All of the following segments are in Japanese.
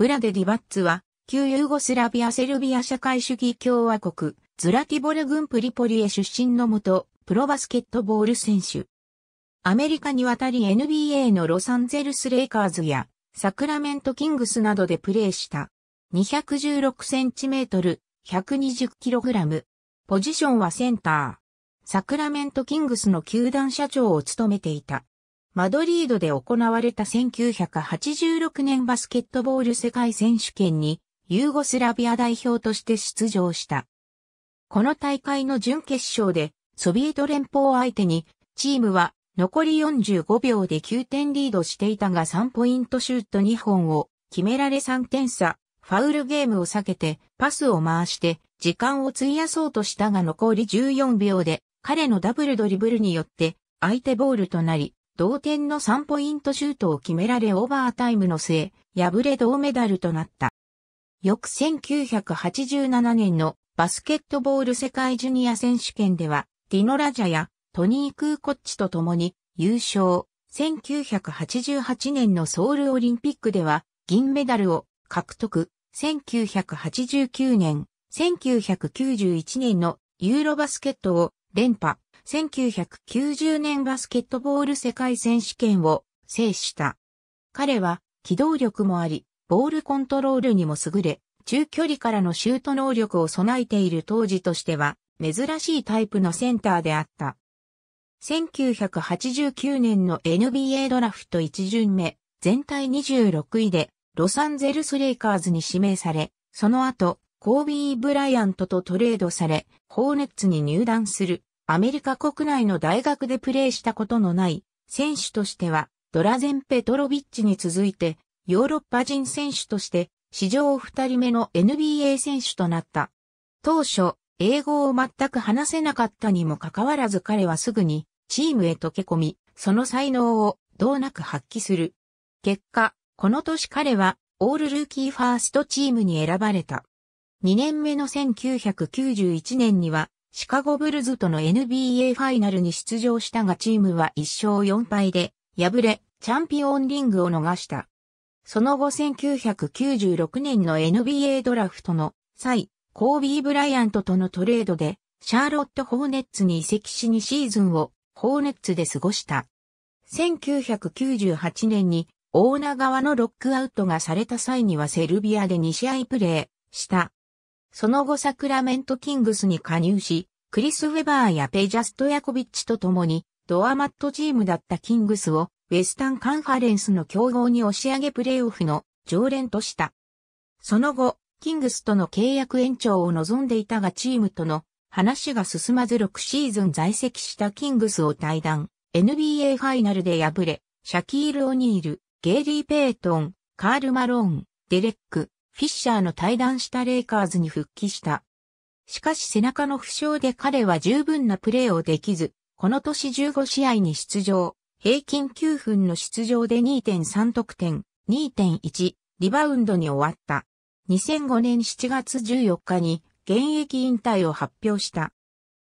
ブラデ・ディバッツは、旧ユーゴスラビア・セルビア社会主義共和国、ズラティボル郡プリポリエ出身のもと、プロバスケットボール選手。アメリカに渡り NBA のロサンゼルス・レイカーズやサクラメント・キングスなどでプレーした。216センチメートル、120キログラム。ポジションはセンター。サクラメント・キングスの球団社長を務めていた。マドリードで行われた1986年バスケットボール世界選手権にユーゴスラビア代表として出場した。この大会の準決勝でソビエト連邦相手にチームは残り45秒で9点リードしていたが3ポイントシュート2本を決められ3点差。ファウルゲームを避けてパスを回して時間を費やそうとしたが残り14秒で彼のダブルドリブルによって相手ボールとなり同点の3ポイントシュートを決められオーバータイムの末敗れ銅メダルとなった。翌1987年のバスケットボール世界ジュニア選手権ではディノラジャやトニー・クーコッチと共に優勝。1988年のソウルオリンピックでは銀メダルを獲得。1989年、1991年のユーロバスケットを連覇、1990年バスケットボール世界選手権を制した。彼は機動力もあり、ボールコントロールにも優れ、中距離からのシュート能力を備えている当時としては珍しいタイプのセンターであった。1989年の NBA ドラフト1巡目、全体26位でロサンゼルスレイカーズに指名され、その後、コービー・ブライアントとトレードされ、ホーネッツに入団する、アメリカ国内の大学でプレーしたことのない選手としては、ドラゼン・ペトロビッチに続いて、ヨーロッパ人選手として、史上二人目の NBA 選手となった。当初、英語を全く話せなかったにもかかわらず彼はすぐにチームへ溶け込み、その才能をどうなく発揮する。結果、この年彼はオールルーキーファーストチームに選ばれた。2年目の1991年にはシカゴブルズとの NBA ファイナルに出場したがチームは1勝4敗で敗れチャンピオンリングを逃した。その後1996年の NBA ドラフトの際、コービー・ブライアントとのトレードでシャーロット・ホーネッツに移籍し2シーズンをホーネッツで過ごした。1998年にオーナー側のロックアウトがされた際にはセルビアで2試合プレーした。その後サクラメントキングスに加入し、クリス・ウェバーやペジャストヤコビッチと共にドアマットチームだったキングスをウェスタンカンファレンスの競合に押し上げプレーオフの常連とした。その後、キングスとの契約延長を望んでいたがチームとの話が進まず6シーズン在籍したキングスを退団、NBA ファイナルで敗れ、シャキール・オニール、ゲイリー・ペイトン、カール・マローン、デレック、フィッシャーの対談したレイカーズに復帰した。しかし背中の負傷で彼は十分なプレーをできず、この年15試合に出場、平均9分の出場で2.3得点、2.1リバウンドに終わった。2005年7月14日に現役引退を発表した。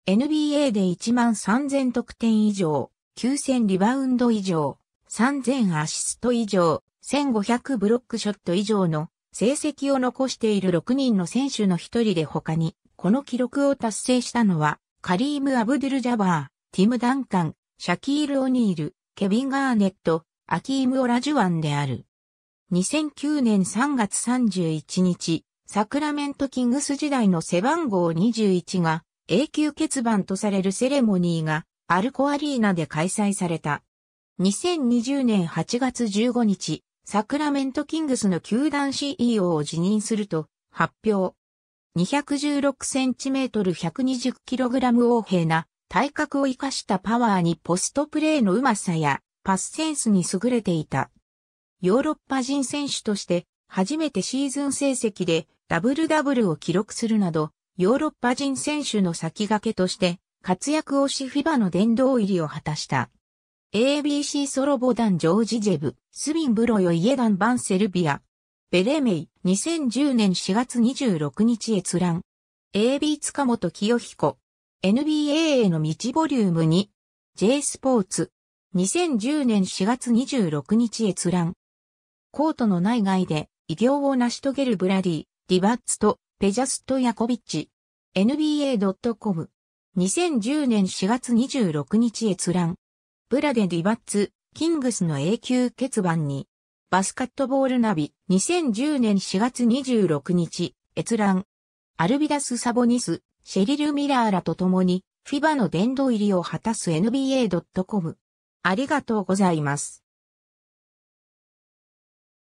NBA で1万3000得点以上、9000リバウンド以上、3000アシスト以上、1500ブロックショット以上の成績を残している6人の選手の一人で他に、この記録を達成したのは、カリーム・アブドゥル・ジャバー、ティム・ダンカン、シャキール・オニール、ケビン・ガーネット、アキーム・オラジュワンである。2009年3月31日、サクラメント・キングス時代の背番号21が永久欠番とされるセレモニーがアルコアリーナで開催された。2020年8月15日、サクラメントキングスの球団 CEO を辞任すると発表。216センチメートル120キログラム横平な体格を活かしたパワーにポストプレーのうまさやパスセンスに優れていた。ヨーロッパ人選手として初めてシーズン成績でダブルダブルを記録するなど、ヨーロッパ人選手の先駆けとして活躍をしフィバの殿堂入りを果たした。ABC ソロボダン・ジョージ・ジェブ、スビン・ブロヨ・イエダン・バン・セルビア。ベレメイ、2010年4月26日閲覧。AB 塚本清彦。NBA への道ボリューム2。J スポーツ。2010年4月26日閲覧。コートの内外で偉業を成し遂げるブラディ、ディバッツとペジャスト・ヤコビッチ。NBA.com。2010年4月26日閲覧。ブラデ・ディバッツ、キングスの永久欠番に。バスカットボールナビ、2010年4月26日、閲覧。アルビダス・サボニス、シェリル・ミラーらと共に、フィバの殿堂入りを果たす NBA.com。ありがとうございます。